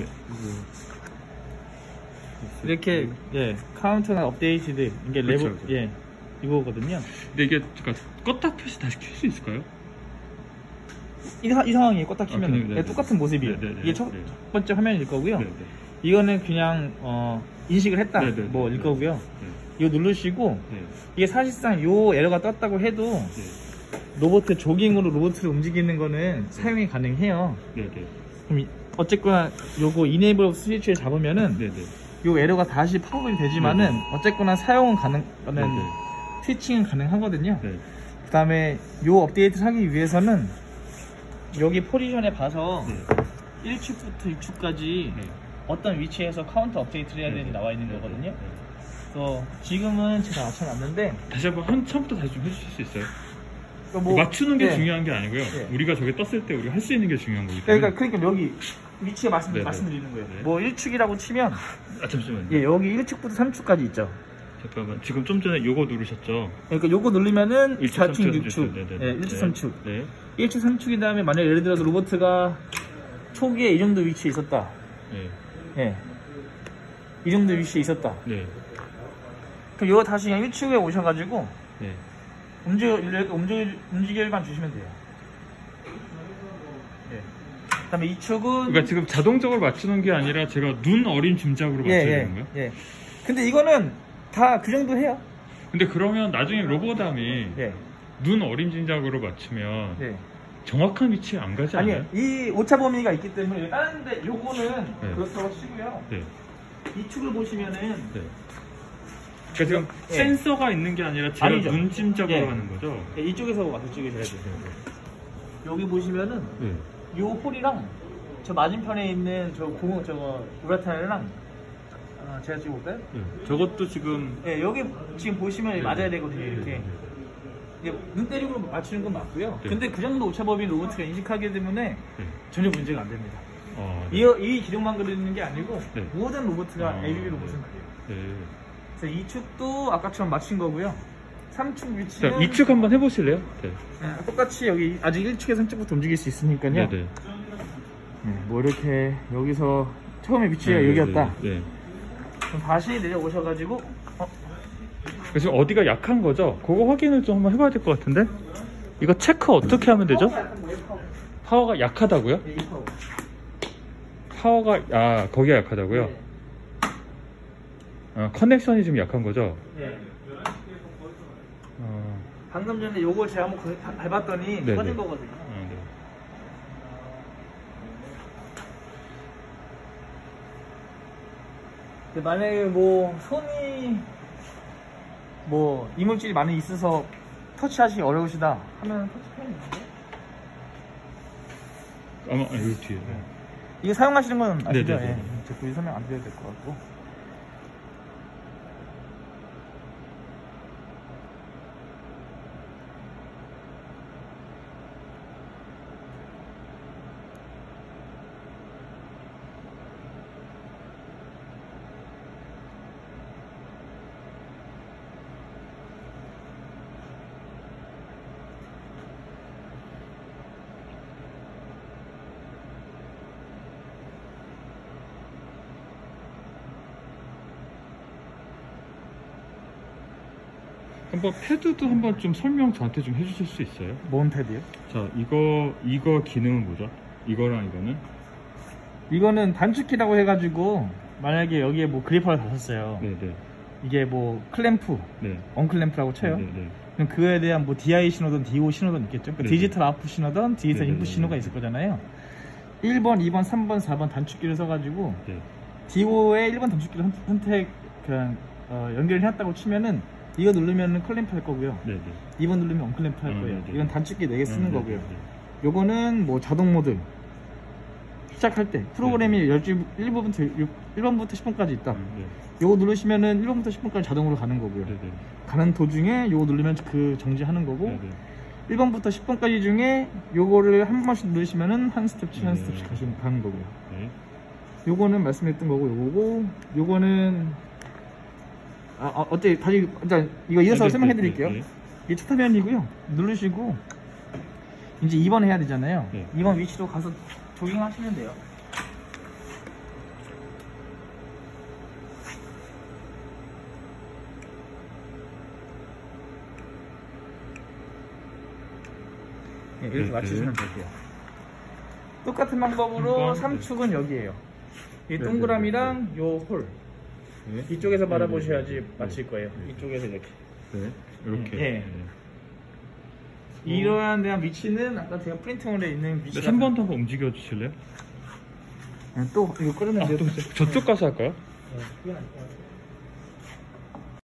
네. 이렇게 예 counter not updated 이게 레버 그렇죠, 그렇죠. 예 이거거든요. 근데 이게 잠깐 껐다 켜시 다시 켤 수 있을까요? 이, 사- 이 상황이 껐다 키면 아, 그냥, 네, 예, 네. 똑같은 모습이에요. 네, 네, 네. 이게 첫 네. 번째 화면일 거고요. 네, 네. 이거는 그냥 어, 인식을 했다 네, 네, 네, 뭐일 네. 거고요. 네. 이거 누르시고 네. 이게 사실상 요 에러가 떴다고 해도 네. 로봇 조깅으로 로봇을 움직이는 거는 사용이 가능해요. 네. 네. 그럼 이- 어쨌거나 요거 enable 스위치를 잡으면은 네. 네. 요 에러가 다시 팝업이 되지만은 어쨌거나 사용은 가능, 네. 는 네. switching은 가능하거든요. 네. 그 다음에 요 업데이트를 하기 위해서는 여기 포지션에 봐서 네. 1축부터 6축까지 네. 어떤 위치에서 카운터 업데이트를 해야 되는지 나와 있는 거거든요. 그래서 지금은 제가 맞춰놨는데 다시 한번 한 처음부터 다시 좀 해주실 수 있어요? 그러니까 뭐- 맞추는 게 네. 중요한 게 아니고요. 네. 우리가 저게 떴을 때 우리가 할 수 있는 게 중요한 거기 때문에. 그러니까 그러니까 여기 위치에 말씀, 네, 네. 말씀드리는 거예요. 네. 뭐 1축이라고 치면 아 잠시만요. 예, 여기 1축부터 3축까지 있죠. 잠깐만. 지금 좀 전에 요거 누르셨죠? 그러니까 요거 누르면은 1축, 4축, 3축, 6축, 네, 네, 예, 네. 1축, 네. 3축. 네. 1축, 3축인 다음에 만약 예를 들어서 로버트가 초기에 이 정도 위치에 있었다. 네. 예. 이 정도 위치에 있었다. 네. 그럼 이거 다시 그냥 1축에 오셔 가지고 네. 움직여, 움직여, 움직일만 주시면 돼요. 예. 그 다음에 2축은. 그러니까 지금 자동적으로 맞추는 게 아니라 제가 눈 어린 짐작으로 예, 맞춰야 예, 되는 거예요? 예. 근데 이거는 다 그 정도 해요. 근데 그러면 나중에 로보담이 예. 눈 어린 짐작으로 맞추면 예. 정확한 위치에 안 가지 않아요? 아니요. 이 오차 범위가 있기 때문에 다른데 요거는 네. 그렇다고 치고요. 네. 이 축을 보시면은 네. 그러니까 지금 예. 센서가 있는 게 아니라 제가 아니죠. 눈 짐작으로 예. 하는 거죠? 예, 이쪽에서 와서 찍으셔야 돼요. 여기 보시면은 네. 요 홀이랑 저 맞은편에 있는 저 공원 저거 우라타이랑 아, 제가 찍어볼까요? 네. 저것도 지금 예, 여기 지금 보시면 네. 맞아야 되거든요, 이렇게. 이게 눈 때리고 맞추는 건 맞고요. 네. 근데 그 정도 오차범위 로봇가 인식하기 때문에 네. 전혀 문제가 안 됩니다. 어, 네. 이, 이 기종만 그리는 게 아니고 네. 모든 로봇가 아, ABB 로봇은 그래요. 네. 그래서 이 축도 아까처럼 맞춘 거고요. 3축 자, 위치는 이축 한번 해보실래요? 네. 예, 똑같이 여기 아직 1축에서 3축부터 움직일 수 있으니까요. 네, 네. 네, 뭐 이렇게 여기서 처음에 위치가 네, 여기였다. 네, 네. 그럼 다시 내려오셔가지고 어, 지금 어디가 약한 거죠? 그거 확인을 좀 한번 해봐야 될 것 같은데? 이거 체크 어떻게 하면 되죠? 파워가 약하다고요? 네, 파워. 파워가, 아, 거기가 약하다고요? 네. 아, connection이 좀 약한 거죠? 방금 전에 요거 제가 한번 밟- 밟았더니 네, 꺼진 네. 거거든요. 아, 네. 근데 만약에 뭐 손이 뭐 이물질이 많이 있어서 터치하시기 어려우시다 하면 터치펜이 있는데 아마, 아, 여기 뒤에. 네. 이거 사용하시는 건 아시죠? 네, 네, 네. 예. 제 굳이 설명 안 드려도 될 것 같고 한번 패드도 한번 좀 설명 저한테 좀 해주실 수 있어요? 뭔 패드요? 자, 이거, 이거 기능은 뭐죠? 이거랑 이거는? 이거는 단축키라고 해가지고 만약에 여기에 뭐 gripper를 달았어요 네네. 이게 뭐 클램프 네. unclamp라고 쳐요 네네. 그럼 그거에 대한 뭐 DI 신호든 DO 신호든 있겠죠. 그 네네. 디지털 아웃풋 신호든 디지털. 인풋 신호가 있을 거잖아요. 1번, 2번, 3번, 4번 단축키를 써가지고 네. DO에 1번 단축키를 선- 선택 그냥 어, 연결해놨다고 치면은 이거 누르면은 클램프 할 거고요. 네네. 2번 누르면 unclamp 할 음, 거예요. 네네. 이건 단축키 4개 쓰는 음, 거고요. 네네. 요거는 뭐 자동 모드 시작할 때 프로그램이 1부부터 1번부터 10번까지 있다. 음, 네. 요거 누르시면은 1번부터 10번까지 자동으로 가는 거고요. 네네. 가는 도중에 요거 누르면 그 정지하는 거고 네네. 1번부터 10번까지 중에 요거를 한 번씩 누르시면은 한 스텝씩 한 네. 스텝씩 가시면 가는 거고요. 네. 요거는 말씀했던 거고 요거고 요거는 아, 아, 어때 다시 일단 이거 이어서 아, 네, 설명해 드릴게요. 네, 네, 네. 이게 첫 화면이고요. 누르시고 이제 2번 해야 되잖아요. 네. 2번 위치로 가서 조깅하시면 돼요. 네, 이렇게 네, 네. 맞추시면 될게요. 똑같은 방법으로 3축은 여기에요. 이 동그라미랑 요 홀. 네. 이쪽에서 네, 바라보셔야지 네, 네. 맞힐 거예요. 네. 이쪽에서 이렇게. 네. 이렇게. 예. 이러한 대한 위치는 아까 제가 프린팅홀에 있는 네, 위치가 3번도 한번 움직여 주실래요? 또 이거 끌으면 아. 또 저쪽 가서 할까요? 네.